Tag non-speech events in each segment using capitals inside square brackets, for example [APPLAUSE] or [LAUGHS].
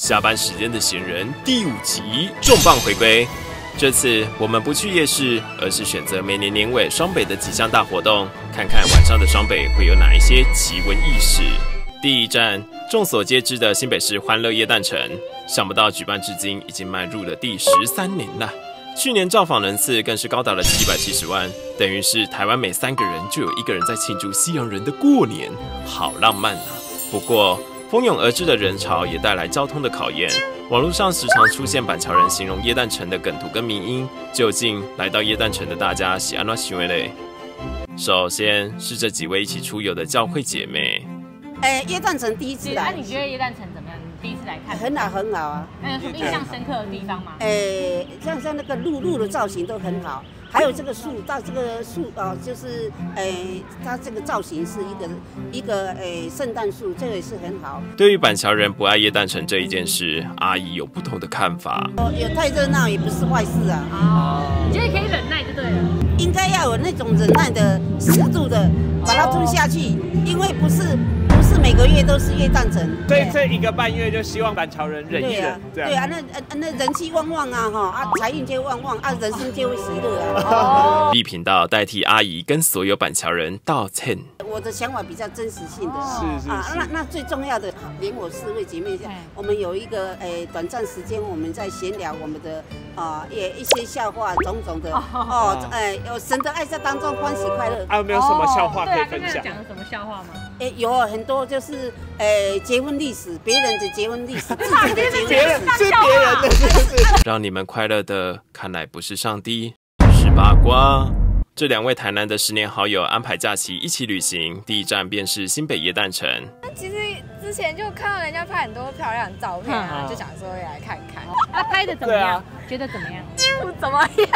下班时间的闲人第五集重磅回归。这次我们不去夜市，而是选择每年年尾双北的几项大活动，看看晚上的双北会有哪一些奇闻异事。第一站，众所皆知的新北市欢乐夜诞城，想不到举办至今已经迈入了第十三年了。去年造访人次更是高达了七百七十万，等于是台湾每三个人就有一个人在庆祝西洋人的过年，好浪漫啊！不过，蜂拥而至的人潮也带来交通的考验。网络上时常出现板桥人形容耶诞城的梗图跟名音，究竟来到耶诞城的大家喜安哪行为嘞？首先是这几位一起出游的教会姐妹。哎，耶诞城第一次来，那你觉得耶诞城怎么样？你第一次来看，很好很好啊。那有什么印象深刻的地方吗？哎，像像那个路路的造型都很好。还有这个树，到这个树啊，就是诶，它这个造型是一个一个诶圣诞树，这个也是很好。对于板桥人不爱耶诞城这一件事，阿姨有不同的看法。哦，有太热闹也不是坏事啊。哦，你觉得可以忍耐就对了。应该要有那种忍耐的适度的，把它吞下去，因为不是。是每个月都是月诞城，所以这一个半月就希望板桥人忍一忍，对啊，那那人气旺旺啊，哈啊财运就旺旺啊，人生就会喜乐啊。B 频道代替阿姨跟所有板桥人道歉。我的想法比较真实性的，是是啊，那那最重要的，连我四位姐妹下，我们有一个诶短暂时间，我们在闲聊我们的啊也一些笑话，种种的。哦，哎有神的爱在当中欢喜快乐。还有没有什么笑话可以分享？讲什么笑话吗？哎有很多就是诶结婚历史，别人的结婚历史，自己的结婚历史，是别人的，让你们快乐的，看来不是上帝，是八卦。这两位台南的十年好友安排假期一起旅行，第一站便是新北耶诞城。那其实之前就看到人家拍很多漂亮的照片啊，就想说要来看看。他拍的怎么样？觉得怎么样？[LAUGHS] 怎么样？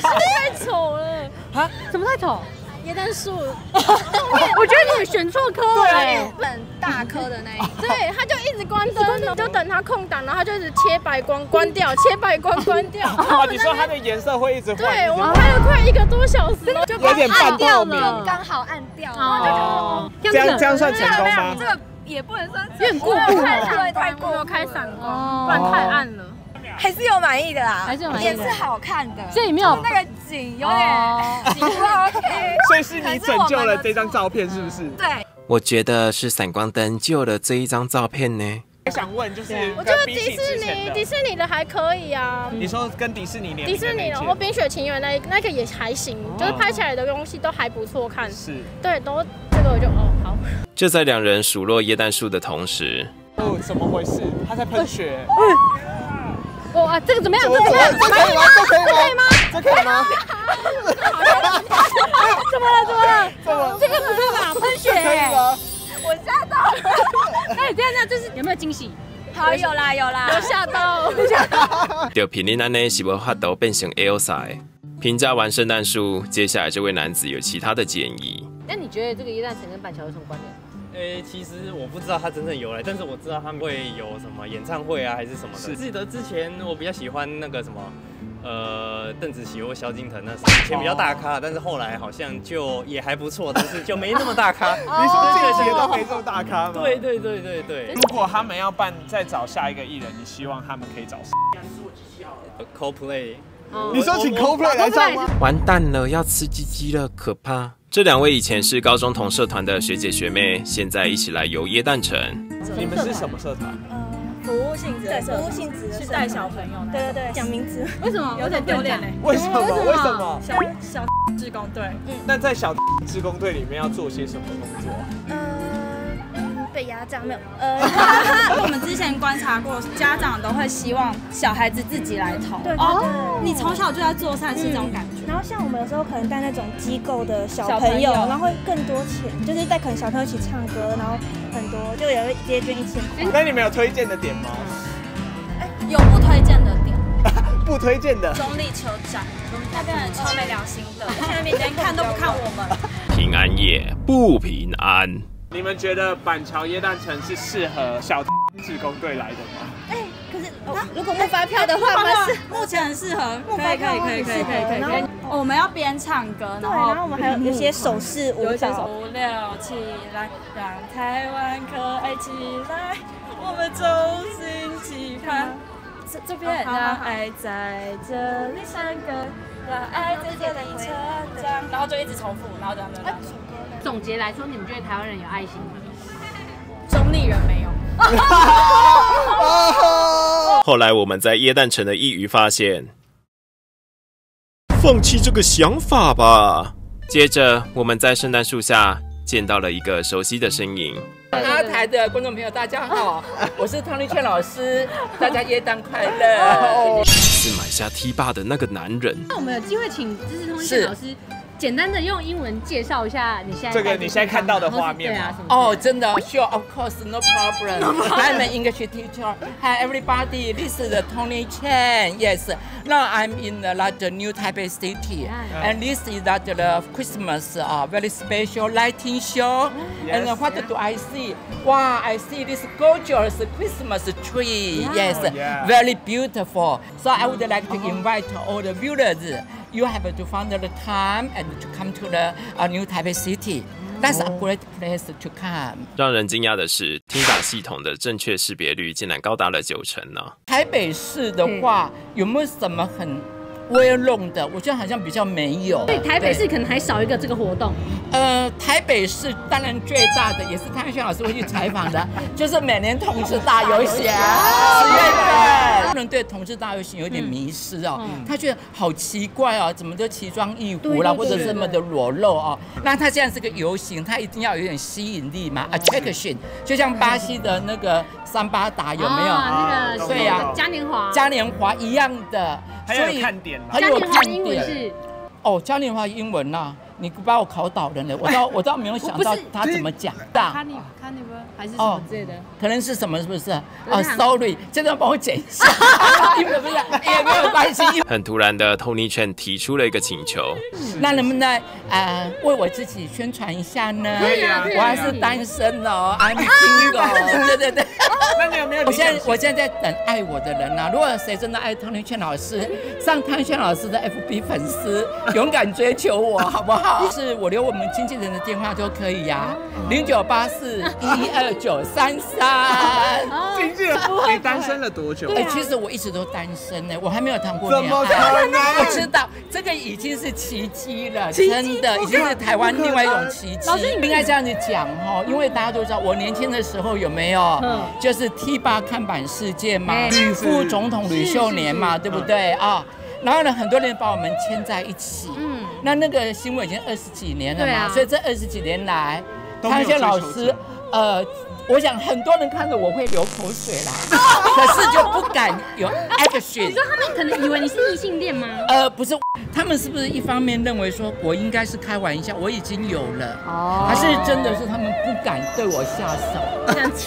[LAUGHS] 太丑了啊？怎么太丑？椰蛋树，[LAUGHS] 我觉得你选错科了，很大科的那一，[LAUGHS] 对，他就一直关灯，就等他空档，然后他就一直切白光关掉，切白光 [LAUGHS] 关掉。哦，你说它的颜色会一直换？对，我们拍了快一个多小时，就有点暗掉了，刚好暗掉。哦，这样这样算成功吗？这个也不能算，有点过度，太过开闪光，不然太暗了。还是有满意的啦，还是有满意的，也是好看的，所以没有那个景有点景不 OK，[LAUGHS] 所以是你拯救了这张照片，是不是？对，我觉得是闪光灯救了这一张照片呢。我想问，就是我觉得迪士尼迪士尼的还可以啊。你说跟迪士尼迪士尼，然后冰雪奇缘那那个也还行，就是拍起来的东西都还不错看。是，对，都这个我就哦好。就在两人数落椰蛋树的同时，哦，怎么回事？他在喷雪。哇，这个怎么样？这怎么样？这可以吗？这可以吗？这可以吗？怎么了？怎么了？怎么？这个不错吧？喷雪？可以吗？我吓到了。哎，这样这样，就是有没有惊喜？好，有啦有啦，有吓到。就平林安内是不发都变成 Elsa。评价完圣诞树，接下来这位男子有其他的建议。那你觉得这个一诞城跟板桥有什么关联？诶，其实我不知道他真正由来，但是我知道他们会有什么演唱会啊，还是什么的。记得之前我比较喜欢那个什么，呃，邓紫棋或萧敬腾那时候，以前比较大咖，但是后来好像就也还不错，但是就没那么大咖。[LAUGHS] 你说这些都没这么大咖吗？对对对对对。如果他们要办再找下一个艺人，你希望他们可以找谁？CoPlay。你说请 CoPlay 来唱吗？完蛋了，要吃鸡鸡了，可怕。这两位以前是高中同社团的学姐学妹，现在一起来游耶诞城。[LAUGHS] 你们是什么社团？呃，服务性质，对，服务性质是带小朋友。对对对，讲名字。为什么？有点丢脸嘞。为什么？为什么？小小志工队。嗯。那在小志工队里面要做些什么工作？被压榨没有？呃，[LAUGHS] 我们之前观察过，家长都会希望小孩子自己来投。对哦，你从小就在做善事这种感觉。然后像我们有时候可能带那种机构的小朋友，然后会更多钱，就是带可能小朋友一起唱歌，然后很多就也会直接捐一千块。那你们有推荐的点吗？哎，有不推荐的点。[LAUGHS] 不推荐的。中立车站那边人超没良心的，那边连看都不看我们。平安夜不平安。你们觉得板桥耶诞城是适合小志工队来的吗？哎，可是如果不发票的话，它是目前很适合，可以可以可以可以可以可以。我们要边唱歌，然后然后我们还有一些手势舞蹈。五六起来，让台湾可爱起来，我们衷心期这这边，让爱在这里生根，让爱在这里成长，然后就一直重复，然后这样这样。总结来说，你们觉得台湾人有爱心吗？中立人没有。[LAUGHS] 后来我们在耶诞城的一隅发现，放弃这个想法吧。接着我们在圣诞树下见到了一个熟悉的身影。阿台的观众朋友，大家好，[LAUGHS] 我是汤丽倩老师，大家耶诞快乐。[LAUGHS] 是买下 T 霸的那个男人。那我们有机会请知识通讯老师。简单的用英文介绍一下你现在这个你现在看到的画面吗？哦，真的，Sure, of course, no problem. [LAUGHS] I'm an English teacher. Hi, everybody. This is Tony Chen. Yes. Now I'm in the like the new Taipei City, and this is that the Christmas uh, very special lighting show. And what do I see? Wow, I see this gorgeous Christmas tree. Yes, very beautiful. So I would like to invite all the viewers You have to find the time and to come to the uh, new Taipei city. That's a great place to come. 让人惊讶的是，听打系统的正确识别率竟然高达了九成呢。台北市的话，有没有什么很 well known 的？我觉得好像比较没有。对，台北市可能还少一个这个活动。呃，台北市当然最大的，也是汤轩老师会去采访的，[LAUGHS] 就是每年同志大游行，十月份。不能对同志大游行有点迷失哦，他觉得好奇怪哦，怎么都奇装异服了，或者这么的裸露哦？那他现在是个游行，他一定要有点吸引力嘛，attraction，就像巴西的那个桑巴达有没有？那个对呀，嘉年华，嘉年华一样的，所以看点，嘉年华英文是？哦，嘉年华英文呐。你把我考倒了呢，我倒我倒没有想到他怎么讲的。看你看你们还是什么之类的？可能是什么是不是？啊，sorry，这段帮我剪一下。不是不是，也没有关系。很突然的，Tony Chen 提出了一个请求，那能不能呃为我自己宣传一下呢？可以啊，我还是单身哦，I'm single。对对对。那你有没有？我现在我现在在等爱我的人呐。如果谁真的爱 Tony Chen 老师，上 Tony Chen 老师的 FB 粉丝，[LAUGHS] 勇敢追求我，好不好？是我留我们经纪人的电话就可以呀，零九八四一二九三三。经纪人，你单身了多久？哎，其实我一直都单身呢，我还没有谈过恋爱。怎么可能？我知道这个已经是奇迹了，真的已经是台湾另外一种奇迹。老师，你应该这样子讲哦，因为大家都知道我年轻的时候有没有，就是 T 八看板事件嘛，吕副总统吕秀莲嘛，对不对啊？然后呢，很多人把我们牵在一起。嗯，那那个新闻已经二十几年了嘛，所以这二十几年来，汤轩老师，呃。我想很多人看着我会流口水啦，[LAUGHS] 可是就不敢有 action。你说他们可能以为你是异性恋吗？[LAUGHS] 呃，不是，他们是不是一方面认为说我应该是开玩笑，我已经有了，哦，还是真的是他们不敢对我下手，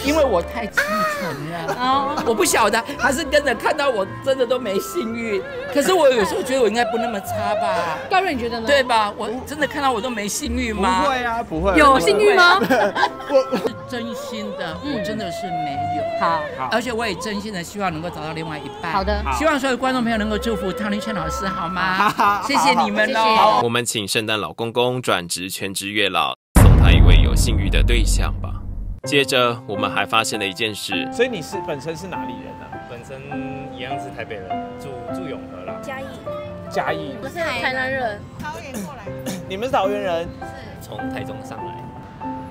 因为我太清纯了。[LAUGHS] 哦，我不晓得，还是跟着看到我真的都没幸运。可是我有时候觉得我应该不那么差吧？高瑞你觉得呢？对吧？我真的看到我都没幸运吗？不会啊，不会。有幸运吗？我真心。的，我真的是没有。好，而且我也真心的希望能够找到另外一半。好的，希望所有观众朋友能够祝福汤立圈老师，好吗？好，谢谢你们喽。我们请圣诞老公公转职全职月老，送他一位有性欲的对象吧。接着，我们还发现了一件事。所以你是本身是哪里人呢？本身一样是台北人，住住永和啦。嘉义。嘉义。我是台南人。桃园过来。你们是桃园人？是。从台中上来。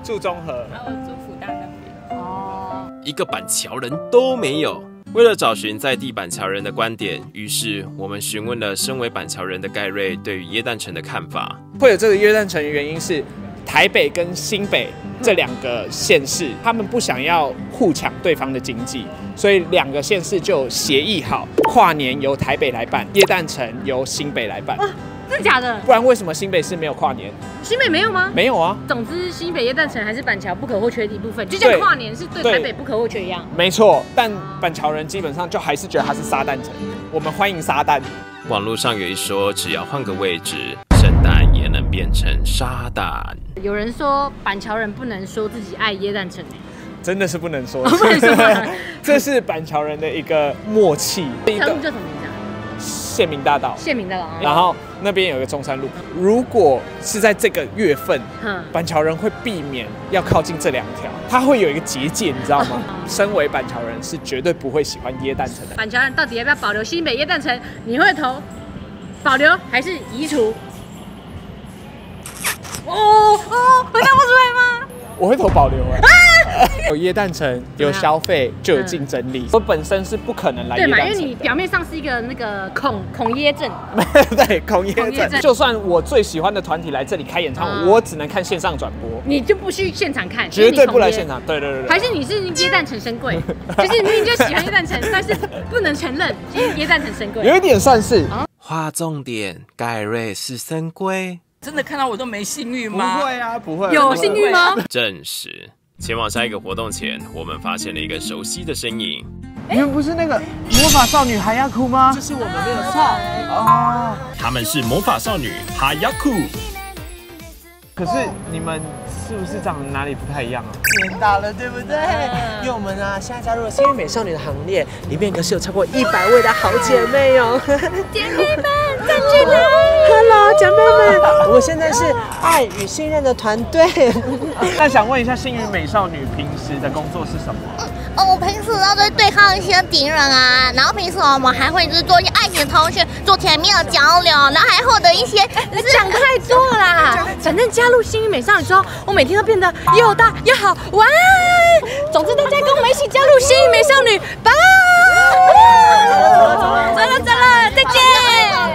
住中和。然后住福大那边。哦，一个板桥人都没有。为了找寻在地板桥人的观点，于是我们询问了身为板桥人的盖瑞对于耶诞城的看法。会有这个耶诞城的原因是，台北跟新北这两个县市，他们不想要互抢对方的经济，所以两个县市就协议好，跨年由台北来办，耶诞城由新北来办。真的假的？不然为什么新北市没有跨年？新北没有吗？没有啊。总之，新北耶诞城还是板桥不可或缺的一部分，就像跨年是对台北不可或缺一样。没错，但板桥人基本上就还是觉得它是撒旦城，我们欢迎撒旦。网络上有一说，只要换个位置，圣诞也能变成撒旦。有人说板桥人不能说自己爱耶诞城，真的是不能说。[LAUGHS] 为什么？[LAUGHS] 这是板桥人的一个默契。板桥叫什么？县民大道，县民大道，然后那边有一个中山路。如果是在这个月份，板桥人会避免要靠近这两条，它会有一个结界，你知道吗？身为板桥人是绝对不会喜欢椰蛋城的。板桥人到底要不要保留新北椰蛋城？你会投保留还是移除？哦哦，回答不出来吗？我会投保留哎。[LAUGHS] 有耶诞城，有消费就有竞争力。我本身是不可能来。对嘛？因为你表面上是一个那个孔孔耶症。[LAUGHS] 对，孔耶症。就算我最喜欢的团体来这里开演唱会，我只能看线上转播。你就不去现场看？绝对不来现场。对对对还是你是耶诞城神贵？[LAUGHS] 就是明明就喜欢耶诞城，但是不能承认耶诞城神贵。有一点算是。划重点，盖瑞是神龟。真的看到我都没幸运吗？不会啊，不会。有幸运吗？证实。前往下一个活动前，我们发现了一个熟悉的身影。你们不是那个魔法少女哈亚库吗？这是我们没有错哦。他们是魔法少女哈亚库。可是你们是不是长得哪里不太一样啊？年大了，对不对？因为我们啊，现在加入了幸运美少女的行列，里面可是有超过一百位的好姐妹哦。[LAUGHS] 姐妹们，站起来妹们，[LAUGHS] 我们现在是爱与信任的团队。[LAUGHS] 那想问一下，幸运美少女平时的工作是什么？哦，我平时都在对抗一些敌人啊，然后平时我们还会就是做一些爱情通讯，做甜蜜的交流，然后还获得一些。你讲太多啦，[LAUGHS] 反正加入幸运美少女之后，我每天都变得又大又好玩。总之，大家跟我们一起加入幸运美少女，吧！走了走了，再见。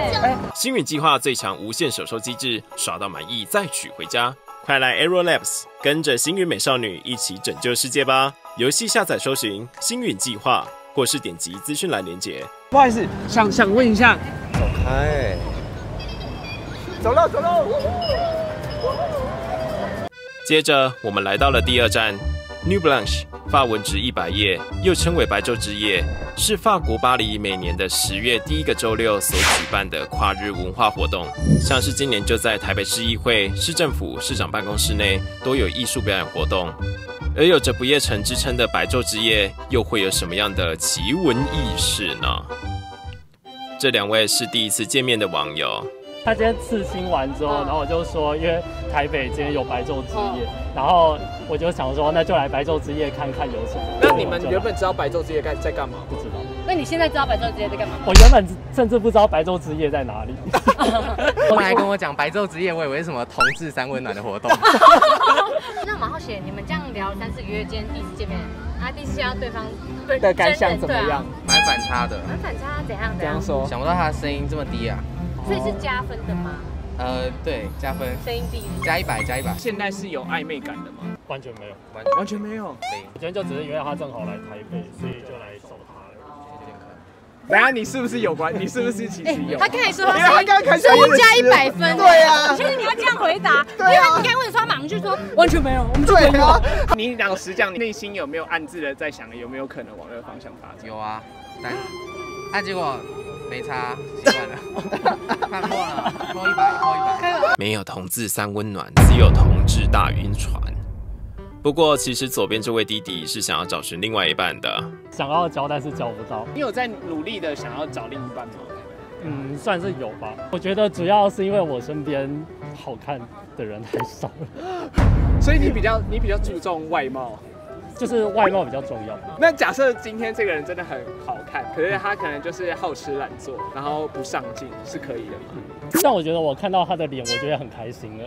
幸运计划最强无限手收机制，刷到满意再取回家。快来 Aero Labs，跟着星云美少女一起拯救世界吧！游戏下载搜寻“星云计划”，或是点击资讯栏连接。不好意思，想想问一下，走开，走了走了。接着，我们来到了第二站，New Blanche。法文值一百页，又称为白昼之夜，是法国巴黎每年的十月第一个周六所举办的跨日文化活动。像是今年就在台北市议会、市政府、市长办公室内都有艺术表演活动。而有着不夜城之称的白昼之夜，又会有什么样的奇闻异事呢？这两位是第一次见面的网友。他今天刺青完之后，然后我就说，因为台北今天有白昼之夜，然后我就想说，那就来白昼之夜看看有什么。那你们原本知道白昼之夜在在干嘛？不知道。那你现在知道白昼之夜在干嘛？我原本甚至不知道白昼之夜在哪里。[LAUGHS] 后来跟我讲白昼之夜，我以为是什么同志三温暖的活动。[LAUGHS] 那蛮好奇，你们这样聊三四个月，今天第一次见面，啊，第一次见到对方的感想怎么样？蛮反差的。蛮反差，怎样？怎样说？想不到他的声音这么低啊。所以是加分的吗？呃，对，加分。声音低，加一百，加一百。现在是有暧昧感的吗？完全没有，完完全没有。我今天就只是因为他正好来台北，所以就来找他了。等下你是不是有关？你是不是其实 [LAUGHS] 有？他刚才说他刚开始多加一百分。对啊。其实你要这样回答。对啊。你刚问说，马上就说完全没有，我们就没有。你老实讲，你内心有没有暗自的在想，有没有可能往那个方向发展？[LAUGHS] 有啊，但那结果。没差，习惯了。看过了，扣一百，扣一百。没有同志三温暖，只有同志大晕船。不过，其实左边这位弟弟是想要找寻另外一半的，想要交，但是交不到。你有在努力的想要找另一半吗？嗯，算是有吧。我觉得主要是因为我身边好看的人太少了，[LAUGHS] 所以你比较你比较注重外貌。就是外貌比较重要。那假设今天这个人真的很好看，可是他可能就是好吃懒做，然后不上进，是可以的吗？但我觉得我看到他的脸，我觉得很开心了。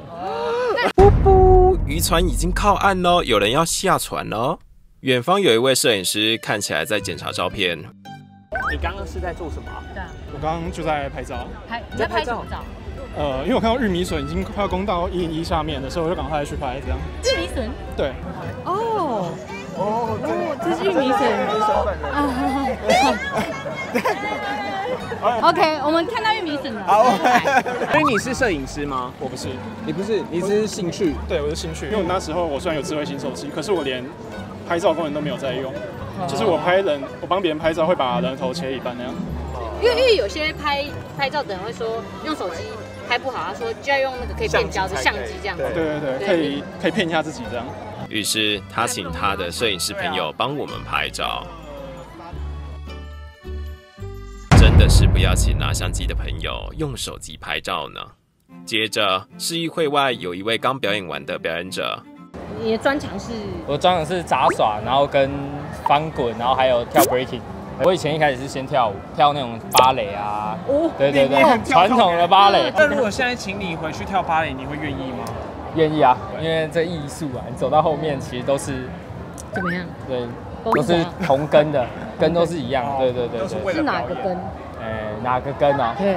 不不，渔船已经靠岸喽，有人要下船喽。远方有一位摄影师，看起来在检查照片。你刚刚是在做什么？对啊，我刚刚就在拍照。拍？你在拍什么照？呃，因为我看到玉米笋已经快要攻到一零一下面的时候，我就赶快去拍这样。玉米笋？对。哦。哦，这是玉米笋。OK，我们看到玉米笋了。好。所以你是摄影师吗？我不是。你不是？你只是兴趣？对，我是兴趣。因为我那时候我虽然有智慧型手机，可是我连拍照功能都没有在用。就是我拍人，我帮别人拍照会把人头切一半那样。因为因为有些拍拍照的人会说用手机拍不好，他说就要用那个可以变焦的相机这样。对对对，可以可以骗一下自己这样。于是他请他的摄影师朋友帮我们拍照，真的的是不要请拿相机的朋友用手机拍照呢。接着，示意会外有一位刚表演完的表演者，你的专长是？我专长是杂耍，然后跟翻滚，然后还有跳 breaking。我以前一开始是先跳舞，跳那种芭蕾啊，哦，对对对传统的芭蕾。那如果现在请你回去跳芭蕾，你会愿意吗？愿意啊，因为这艺术啊，你走到后面其实都是怎么样？对，都都是同根的，[LAUGHS] 根都是一样，对对对对。是哪个根？哎，哪个根啊？对。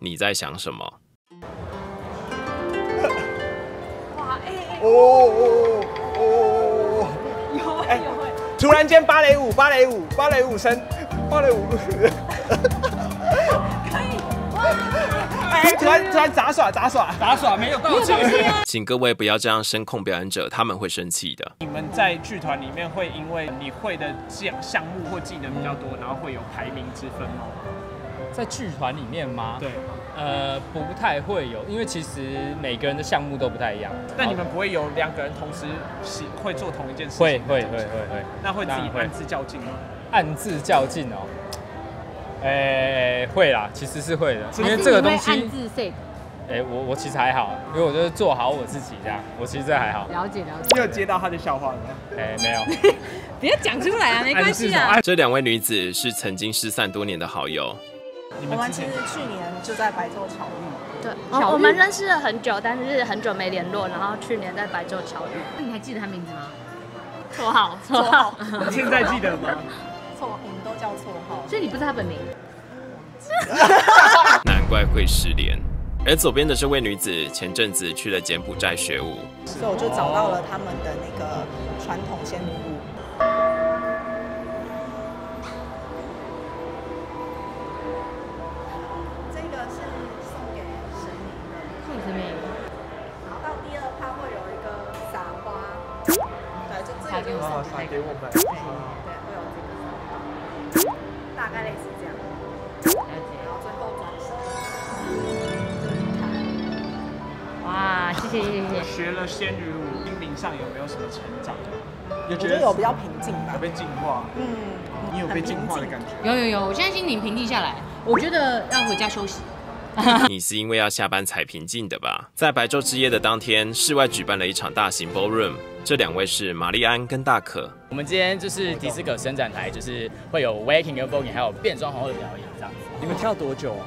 你在想什么？[LAUGHS] 哇哎哦哦哦哦！有哎有哎，突然间芭蕾舞，芭蕾舞，芭蕾舞声，芭蕾舞。[LAUGHS] 哎，突然突然杂耍杂耍杂耍没有道具。[LAUGHS] 请各位不要这样声控表演者，他们会生气的。你们在剧团里面会因为你会的项项目或技能比较多，然后会有排名之分吗？在剧团里面吗？对，呃，不太会有，因为其实每个人的项目都不太一样。但你们不会有两个人同时喜会做同一件事情？会会会会会。那会自己暗自较劲吗？暗自较劲哦。诶、会啦，其实是会的，因为这个东西哎、我我其实还好，因为我就是做好我自己这样，我其实这还好。了解了解。你有接到他的笑话吗？哎、没有。不要讲出来啊，[LAUGHS] 没关系啊。这两位女子是曾经失散多年的好友，我们其实去年就在白昼巧遇，对，我们认识了很久，但是很久没联络，然后去年在白昼巧遇。那 [LAUGHS] 你还记得他名字吗？[LAUGHS] 绰号，绰号现在记得吗？绰我们都叫绰号，所以你不是他本名。[LAUGHS] 难怪会失联。而左边的这位女子，前阵子去了柬埔寨学舞，所以我就找到了他们的那个传统仙女舞。这个是送给神明的，送神明。然后到第二趴会有一个撒花，对，就这个就是哦，撒给我们。概类似这样。然后最后转身，哇，谢谢谢谢谢谢。学了仙女舞，心灵上有没有什么成长？有我觉得有比较平静吧有。被净化？嗯，你有被净化的感觉？有有有，我现在心情平静下来，我觉得要回家休息。[LAUGHS] 你是因为要下班才平静的吧？在白昼之夜的当天，室外举办了一场大型 ballroom，这两位是玛丽安跟大可。我们今天就是迪斯科伸展台，就是会有 waking 跟 voguing，还有变装皇后的表演这样子。你们跳多久啊？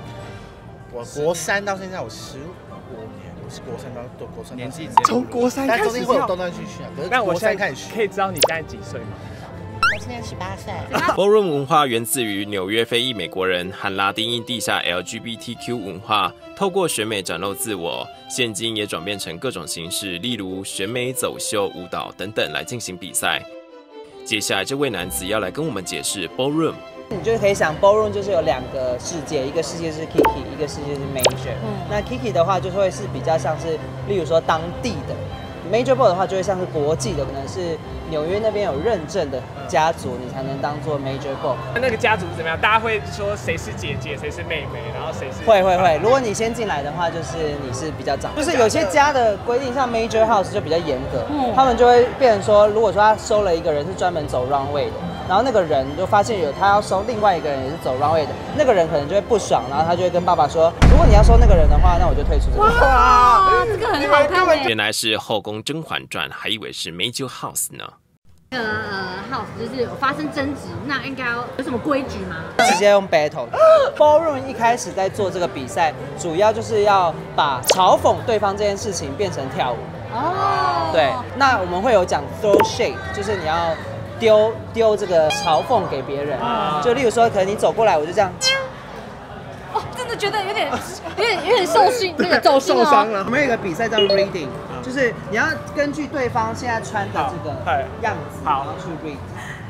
我国三到现在我十五年，我是国三到到国三，年纪从国三但开始跳中间会有断断续续啊。可是那我国现在三开始，可以知道你现在几岁吗？我今年十八岁。ballroom 文化源自于纽约非裔美国人和拉丁裔地下 LGBTQ 文化，透过选美展露自我，现今也转变成各种形式，例如选美、走秀、舞蹈等等来进行比赛。接下来这位男子要来跟我们解释 ballroom。你就可以想，ballroom 就是有两个世界，一个世界是 Kiki，一个世界是 Major。嗯那 Kiki 的话，就会是比较像是，例如说当地的；Major Ball 的话，就会像是国际的，可能是纽约那边有认证的家族，你才能当做 Major Ball。那个家族是怎么样？大家会说谁是姐姐，谁是妹妹，然后谁是会会会，如果你先进来的话，就是你是比较长，就是有些家的规定，像 Major House 就比较严格，嗯。他们就会变成说，如果说他收了一个人是专门走 runway 的，然后那个人就发现有他要收另外一个人也是走 runway 的，那个人可能就会不爽，然后他就会跟爸爸说，如果你要收那个人的话，那我就退出这个。哇，这个很好看哎。原来是《后宫甄嬛传》，还以为是 Major House 呢。呃呃，house 就是有发生争执，那应该要有什么规矩吗？直接用 battle。Ballroom 一开始在做这个比赛，主要就是要把嘲讽对方这件事情变成跳舞。哦，对，那我们会有讲 throw shade，就是你要丢丢这个嘲讽给别人。就例如说，可能你走过来，我就这样。哦，真的觉得有点有点有点受训，那个走心哦。我们有一个比赛叫 reading，就是你要根据对方现在穿的这个样子，然后去 read。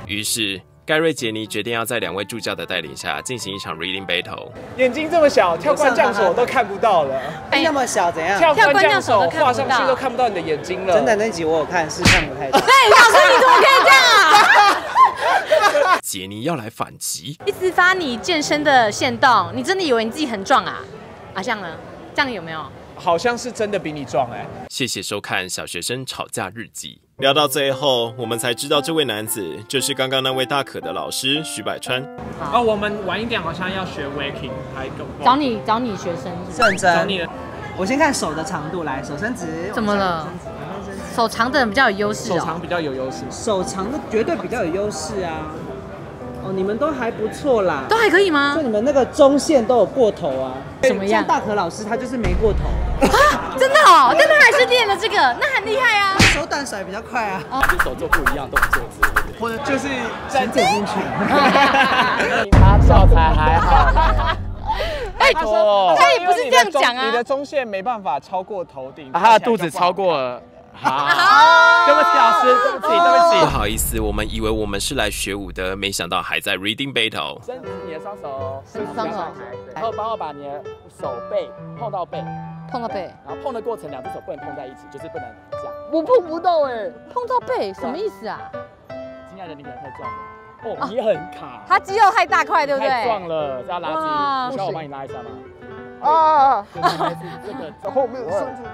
于是盖瑞杰尼决定要在两位助教的带领下进行一场 reading battle。眼睛这么小，跳关将手都看不到了。哎，那么小怎样？跳关将手画上去都看不到你的眼睛了。真的那集我有看，是看不太到。对，老师你怎么可以这样？[LAUGHS] 杰尼 [LAUGHS] 要来反击，一直发你健身的线动，你真的以为你自己很壮啊？阿象呢？这样有没有？好像是真的比你壮哎。谢谢收看《小学生吵架日记》。聊到最后，我们才知道这位男子就是刚刚那位大可的老师徐百川。哦，我们晚一点好像要学 waking，还找你找你学生是认真。找你的。我先看手的长度，来手伸直。怎么了？手长的人比较有优势手长比较有优势。手长的绝对比较有优势啊。哦，你们都还不错啦。都还可以吗？就你们那个中线都有过头啊。怎么样？大可老师他就是没过头。啊，真的哦，但他还是练了这个，那很厉害啊。手短甩比较快啊。就手做不一样动作之，或者就是先走进去。[LAUGHS] 他笑才还好。拜托，他也不是这样讲啊。你的中线没办法超过头顶，他的肚子超过了。好，对不起老师，对不起，对不起。不好意思，我们以为我们是来学舞的，没想到还在 reading battle。伸直你的双手，伸直双手，然后帮我把你的手背碰到背，碰到背，然后碰的过程两只手不能碰在一起，就是不能这样。我碰不到哎，碰到背什么意思啊？亲爱的，你可能太壮了，哦，你很卡，他肌肉太大块，对不对？太壮了，要拉筋，需要我帮你拉一下吗？哦，这个后面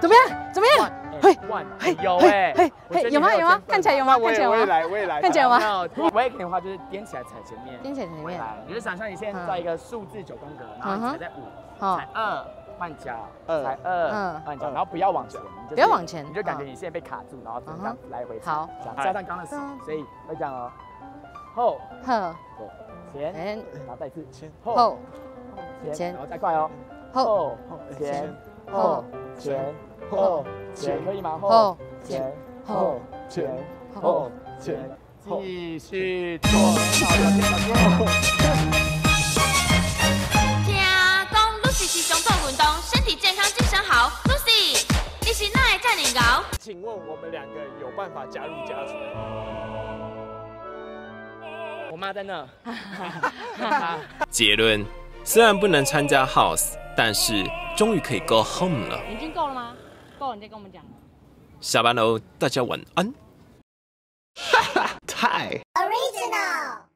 怎么样？怎么样？嘿，嘿，有哎，嘿，嘿，有吗？有吗？看起来有吗？看起来有吗？未来，未来，看起来有吗？我也可以的话，就是踮起来踩前面，踮起来前面。你就想象你现在在一个数字九宫格，然后踩在五，踩二换脚，踩二换脚，然后不要往前，不要往前，你就感觉你现在被卡住，然后这样来回好，加上刚的手，所以会这样哦，后，后，前，然后再一次前，后，前，然后再快哦。后前后前后前可以吗？后前后前后前，继续做。听讲 Lucy 是上做运动，身体健康精神好。Lucy，你是哪会这么高？请问我们两个有办法加入家族？我妈在那。[LAUGHS] 结论：虽然不能参加 House。但是终于可以 go home 了。已经够了吗？够了，你再跟我们讲。下班喽，大家晚安。[LAUGHS] 哈哈，太 original。